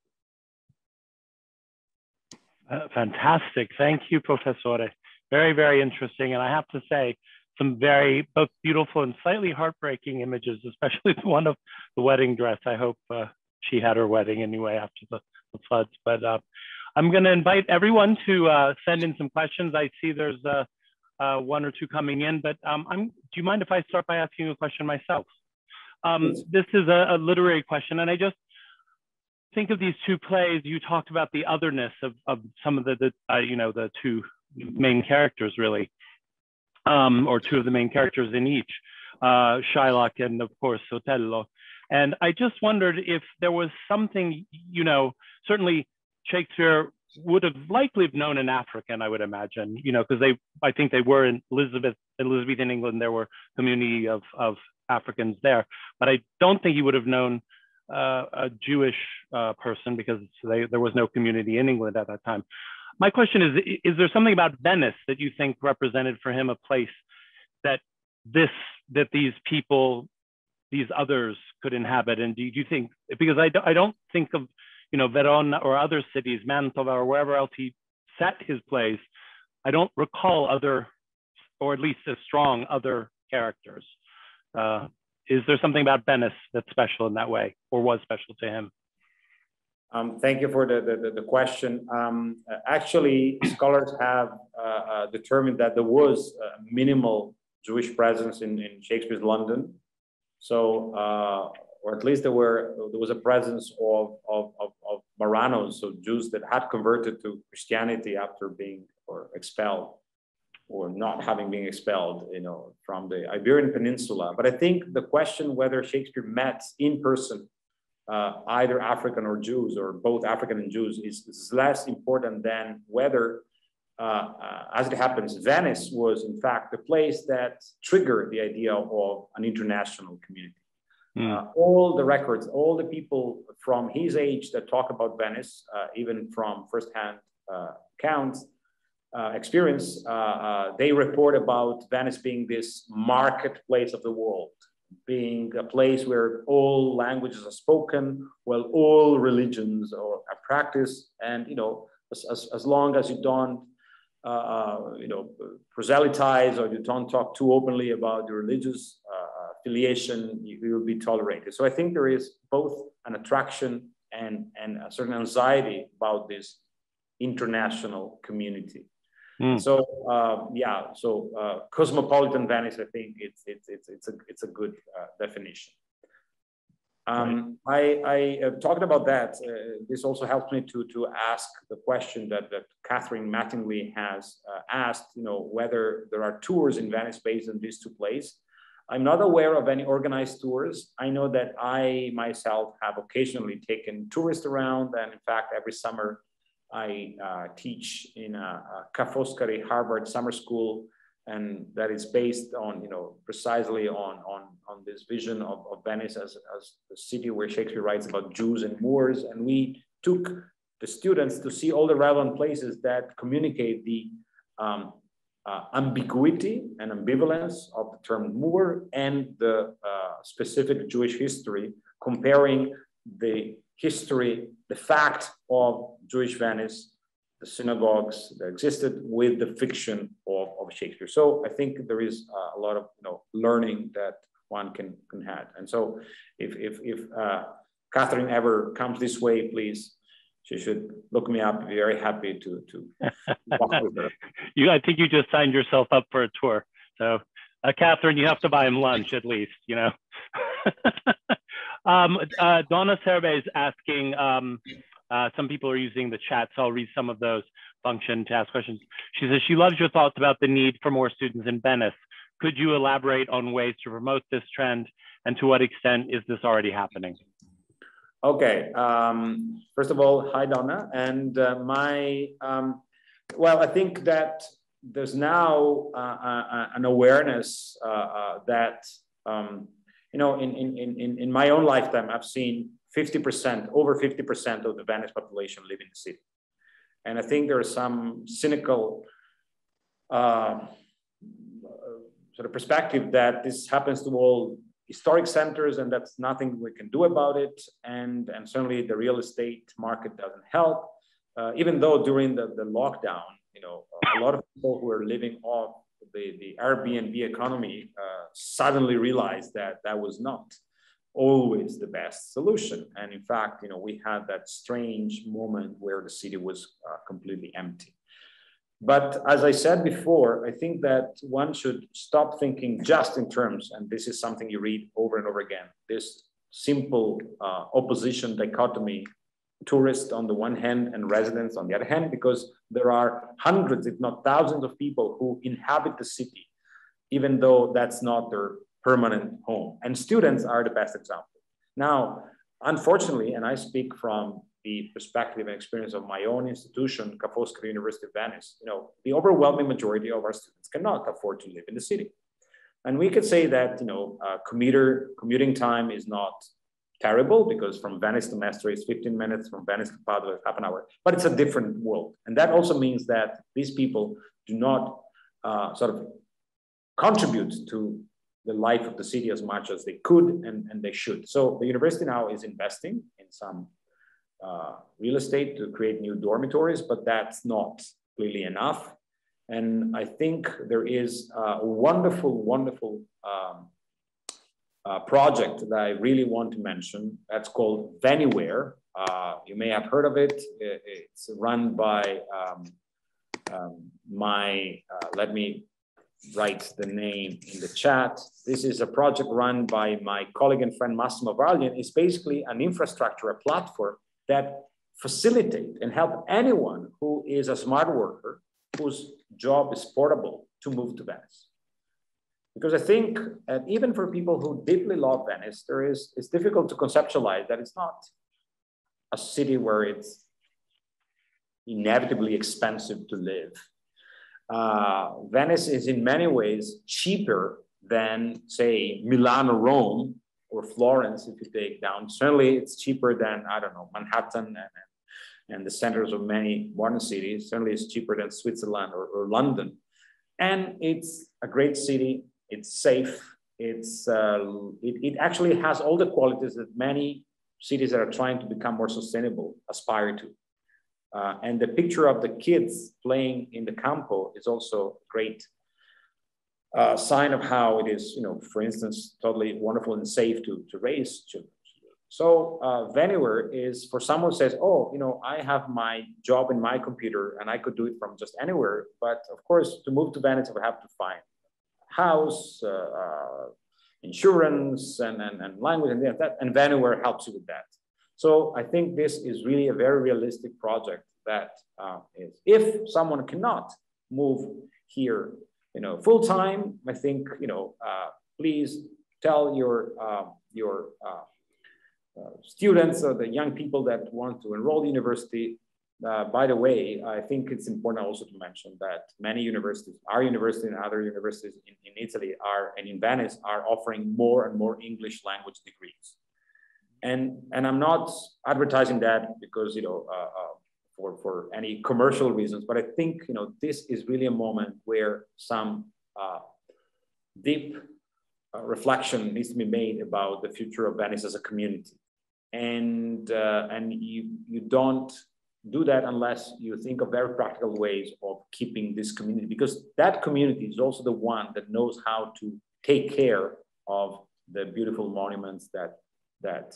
Uh, fantastic. Thank you, Professore. Very, very interesting. And I have to say, some very both beautiful and slightly heartbreaking images, especially [LAUGHS] the one of the wedding dress. I hope uh, she had her wedding anyway after the, the floods. But uh, I'm going to invite everyone to uh, send in some questions. I see there's uh, uh, one or two coming in, but um, I'm do you mind if I start by asking a question myself? Um, this is a, a, literary question, and I just think of these two plays. You talked about the otherness of, of some of the, the uh, you know, the two main characters really, um, or two of the main characters in each, uh, Shylock and of course Othello. And I just wondered if there was something, you know, certainly Shakespeare would have likely have known an African, I would imagine, you know, because they, I think they were in Elizabeth, Elizabethan England, there were community of, of Africans there, but I don't think he would have known uh, a Jewish uh, person because they, there was no community in England at that time my question is is there something about venice that you think represented for him a place that this that these people these others could inhabit and do you think because i, I don't think of you know, Verona or other cities, Mantova or wherever else he set his plays, I don't recall other, or at least as strong other characters. Uh, is there something about Venice that's special in that way, or was special to him? Um, thank you for the, the, the question. Um, actually, scholars have uh, uh, determined that there was a minimal Jewish presence in, in Shakespeare's London. So, uh, or at least there were there was a presence of, of, of, of Marranos, so Jews that had converted to Christianity after being or expelled or not having been expelled, you know, from the Iberian Peninsula. But I think the question whether Shakespeare met in person uh, either African or Jews or both African and Jews is, is less important than whether, uh, uh, as it happens, Venice was in fact the place that triggered the idea of an international community. Mm. all the records, all the people from his age that talk about Venice, uh, even from firsthand uh, accounts, uh, experience, they report about Venice being this marketplace of the world, being a place where all languages are spoken, well, all religions are, are practiced, and you know, as, as, as long as you don't, uh, uh you know, proselytize or you don't talk too openly about your religious uh, affiliation, you, you will be tolerated. So I think there is both an attraction and, and a certain anxiety about this international community. Mm. So uh, yeah, so uh, cosmopolitan Venice, I think it's it's it's it's a it's a good uh, definition. Um, right. I, I uh, talked about that. Uh, this also helps me to to ask the question that that Catherine Mattingly has uh, asked. You know whether there are tours in Venice based on these two plays. I'm not aware of any organized tours. I know that I myself have occasionally taken tourists around, and in fact, every summer I uh, teach in a, a Ca' Foscari Harvard summer school, and that is based on, you know, precisely on, on, on this vision of, of Venice as, as the city where Shakespeare writes about Jews and Moors. And we took the students to see all the relevant places that communicate the um, uh, ambiguity and ambivalence of the term Moor and the uh, specific Jewish history, comparing the history, the fact of Jewish Venice, the synagogues that existed with the fiction of, of Shakespeare. So I think there is uh, a lot of you know learning that one can, can have. And so if, if, if uh, Catherine ever comes this way, please, she should look me up. Be very happy to, to walk with her. [LAUGHS] You, I think you just signed yourself up for a tour. So uh, Catherine, you have to buy him lunch at least, you know. [LAUGHS] um, uh, Donna Serve is asking, um, uh, some people are using the chat, so I'll read some of those function to ask questions. She says she loves your thoughts about the need for more students in Venice. Could you elaborate on ways to promote this trend and to what extent is this already happening? Okay, um, first of all, hi Donna. And uh, my, um, well, I think that there's now uh, uh, uh an awareness uh, uh, that, um, you know, in, in, in, in my own lifetime, I've seen 50%, over 50% of the Venice population live in the city. And I think there is some cynical uh, sort of perspective that this happens to all historic centers and that's nothing we can do about it. And, and certainly the real estate market doesn't help. Uh, even though during the, the lockdown, you know, a lot of people who are living off the, the Airbnb economy uh, suddenly realized that that was not always the best solution. And in fact, you know, we had that strange moment where the city was uh, completely empty. But as I said before, I think that one should stop thinking just in terms, and this is something you read over and over again, this simple uh, opposition dichotomy, tourists on the one hand and residents on the other hand, because there are hundreds, if not thousands of people who inhabit the city, even though that's not their permanent home. And students are the best example. Now, unfortunately, and I speak from the perspective and experience of my own institution, Ca' University of Venice, you know, the overwhelming majority of our students cannot afford to live in the city. And we could say that, you know, uh, commuter commuting time is not terrible because from Venice to Mestre is 15 minutes, from Venice to Padua is half an hour, but it's a different world. And that also means that these people do not uh, sort of contribute to the life of the city as much as they could and, and they should. So the university now is investing in some uh, real estate to create new dormitories, but that's not really enough. And I think there is a wonderful, wonderful um, uh, project that I really want to mention. That's called Venywhere. Uh, you may have heard of it. It's run by um, um, my, uh, let me write the name in the chat. This is a project run by my colleague and friend Massimo Warglien. It's basically an infrastructure, a platform that facilitate and help anyone who is a smart worker whose job is portable to move to Venice. Because I think even for people who deeply love Venice, there is, it's difficult to conceptualize that it's not a city where it's inevitably expensive to live. Uh, Venice is in many ways cheaper than, say, Milan or Rome or Florence, if you take down. Certainly, it's cheaper than, I don't know, Manhattan and, and the centers of many modern cities. Certainly, it's cheaper than Switzerland or, or London. And it's a great city, it's safe, it's, uh, it, it actually has all the qualities that many cities that are trying to become more sustainable aspire to. Uh, and the picture of the kids playing in the campo is also a great uh, sign of how it is, you know, for instance, totally wonderful and safe to, to raise children. So uh, Venywhere is for someone who says, oh, you know, I have my job in my computer and I could do it from just anywhere. But of course, to move to Venice, I have to find house, uh, uh, insurance, and, and, and language, and that. And Venywhere helps you with that. So I think this is really a very realistic project that uh, is, if someone cannot move here, you know, full time, I think, you know, please tell your, uh, your uh, uh, students or the young people that want to enroll the university. Uh, by the way, I think it's important also to mention that many universities, our university and other universities in, in Italy are, and in Venice are offering more and more English language degrees. And and I'm not advertising that because you know uh, uh, for for any commercial reasons, but I think you know this is really a moment where some uh, deep uh, reflection needs to be made about the future of Venice as a community, and and you you don't do that unless you think of very practical ways of keeping this community because that community is also the one that knows how to take care of the beautiful monuments that that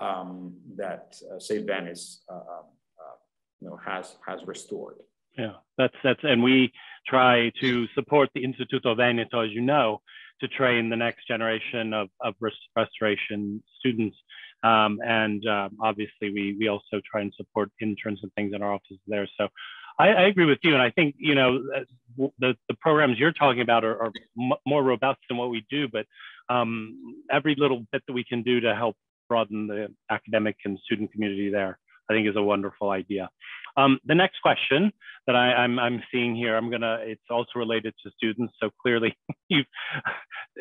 um, that uh, Save Venice uh, um, uh, you know has has restored. Yeah, that's that's and we try to support the Instituto Veneto, as you know, to train the next generation of, of restoration students. Um, and um, obviously, we we also try and support interns and things in our offices there. So. I, I agree with you, and I think you know the the programs you're talking about are, are more robust than what we do. But um, every little bit that we can do to help broaden the academic and student community there, I think is a wonderful idea. Um, the next question that I, am seeing here, I'm gonna, it's also related to students. So clearly [LAUGHS] you've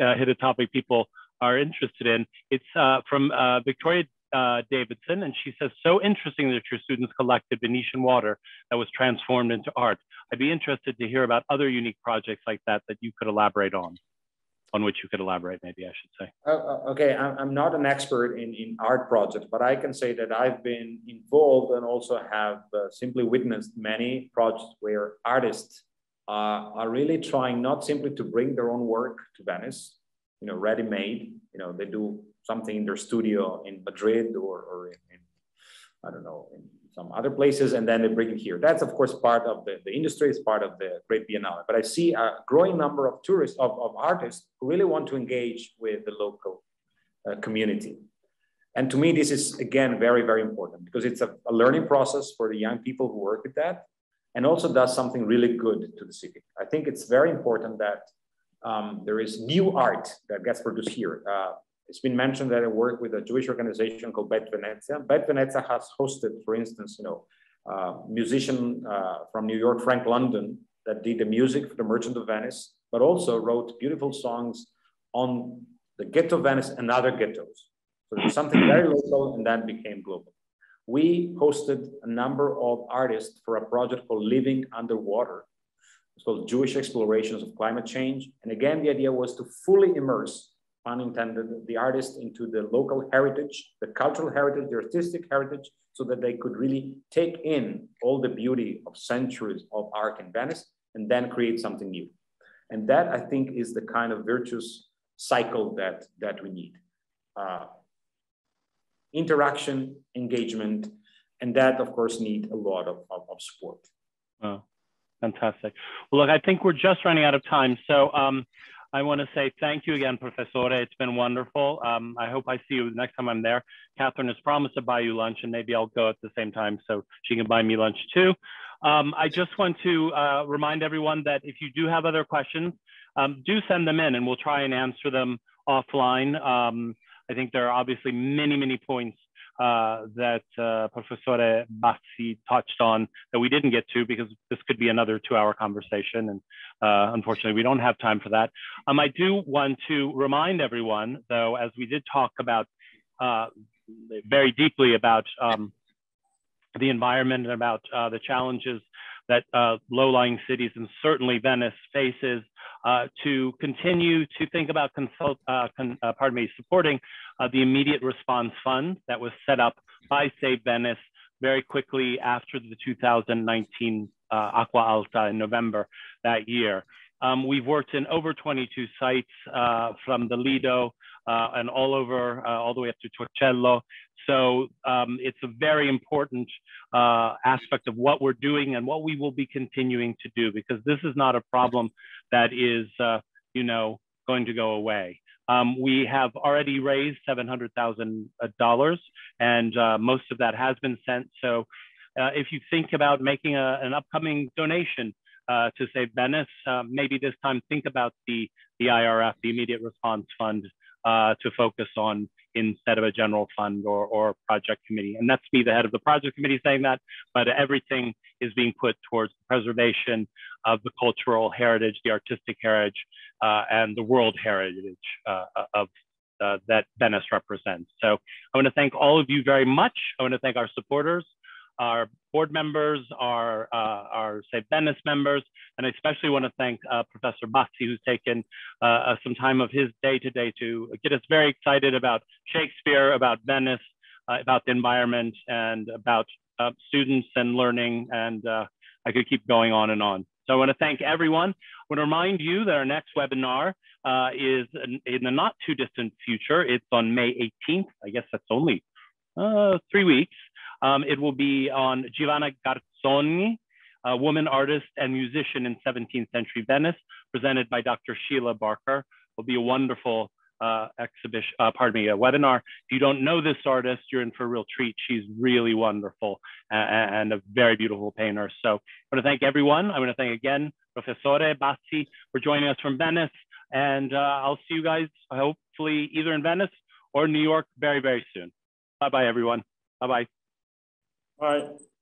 uh, hit a topic people are interested in. It's uh, from uh, Victoria uh, Davidson, and she says, so interesting that your students collected Venetian water that was transformed into art. I'd be interested to hear about other unique projects like that that you could elaborate on on which you could elaborate, maybe I should say. Uh, okay, I'm not an expert in, in art projects, but I can say that I've been involved and also have uh, simply witnessed many projects where artists uh, are really trying not simply to bring their own work to Venice, you know, ready-made, you know, they do something in their studio in Madrid or, or in, in I don't know, in some other places, and then they bring it here. That's of course part of the, the industry, it's part of the Great Biennale. But I see a growing number of tourists, of, of artists who really want to engage with the local uh, community. And to me, this is again very, very important because it's a, a, learning process for the young people who work with that and also does something really good to the city. I think it's very important that um, there is new art that gets produced here. Uh, it's been mentioned that I work with a Jewish organization called Beit Venezia. Beit Venezia has hosted, for instance, you know, uh, musician uh, from New York, Frank London, that did the music for The Merchant of Venice, but also wrote beautiful songs on the ghetto of Venice and other ghettos. So something very local and that became global. We hosted a number of artists for a project called Living Underwater. It's called Jewish Explorations of Climate Change. And again, the idea was to fully immerse pun intended, the artist into the local heritage, the cultural heritage, the artistic heritage, so that they could really take in all the beauty of centuries of art in Venice and then create something new. And that I think is the kind of virtuous cycle that, that we need. Uh, interaction, engagement, and that of course need a lot of, of, of support. Oh, fantastic. Well, look, I think we're just running out of time. So um, I want to say thank you again, Professore. It's been wonderful. Um, I hope I see you the next time I'm there. Catherine has promised to buy you lunch, and maybe I'll go at the same time so she can buy me lunch too. Um, I just want to uh, remind everyone that if you do have other questions, um, do send them in, and we'll try and answer them offline. Um, I think there are obviously many, many points uh, that uh, Professor Bassi touched on that we didn't get to because this could be another two hour conversation. And uh, unfortunately, we don't have time for that. Um, I do want to remind everyone, though, as we did talk about uh, very deeply about um, the environment and about uh, the challenges that uh, low-lying cities and certainly Venice faces uh, to continue to think about consult, uh, con, uh, pardon me, supporting uh, the immediate response fund that was set up by Save Venice very quickly after the 2019 uh, Acqua Alta in November that year. Um, we've worked in over 22 sites from the Lido and all over, all the way up to Torcello. So um, it's a very important uh, aspect of what we're doing and what we will be continuing to do because this is not a problem that is, uh, you know, going to go away. Um, we have already raised $700,000 and uh, most of that has been sent. So uh, if you think about making a, an upcoming donation uh, to Save Venice, uh, maybe this time think about the, the IRF, the Immediate Response Fund, uh, to focus on instead of a general fund or, or project committee. And that's me, the head of the project committee saying that, but everything is being put towards the preservation of the cultural heritage, the artistic heritage, uh, and the world heritage uh, of uh, that Venice represents. So I want to thank all of you very much. I want to thank our supporters our board members, our, uh, our Save Venice members, and I especially want to thank uh, Professor Bassi, who's taken uh, uh, some time of his day today to get us very excited about Shakespeare, about Venice, uh, about the environment, and about uh, students and learning. And I could keep going on and on. So I want to thank everyone. I want to remind you that our next webinar is in, in, the not too distant future. It's on May 18th. I guess that's only three weeks. Um, it will be on Giovanna Garzoni, a woman artist and musician in 17th century Venice, presented by Dr. Sheila Barker. It will be a wonderful uh, exhibition, uh, pardon me, a webinar. If you don't know this artist, you're in for a real treat. She's really wonderful and, and a very beautiful painter. So I want to thank everyone. I want to thank again Professore Bassi for joining us from Venice. And uh, I'll see you guys hopefully either in Venice or New York very, very soon. Bye-bye, everyone. Bye-bye. All right.